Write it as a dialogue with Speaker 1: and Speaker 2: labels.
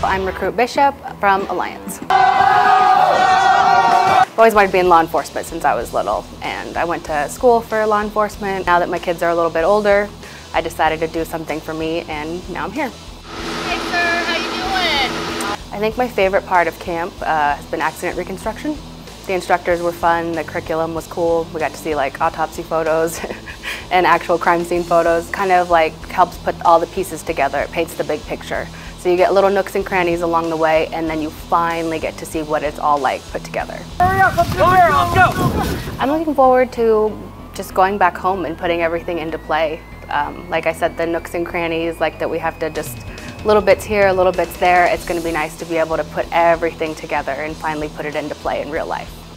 Speaker 1: I'm Recruit Bishop from Alliance. I've always wanted to be in law enforcement since I was little, and I went to school for law enforcement. Now that my kids are a little bit older, I decided to do something for me, and now I'm here.
Speaker 2: Hey sir, how you doing?
Speaker 1: I think my favorite part of camp uh, has been accident reconstruction. The instructors were fun, the curriculum was cool. We got to see like autopsy photos and actual crime scene photos. Kind of like helps put all the pieces together. It paints the big picture. So you get little nooks and crannies along the way and then you finally get to see what it's all like put together.
Speaker 3: Hurry up, let's go, let's go!
Speaker 1: I'm looking forward to just going back home and putting everything into play. Um, like I said, the nooks and crannies, like that we have to just little bits here, little bits there. It's going to be nice to be able to put everything together and finally put it into play in real life.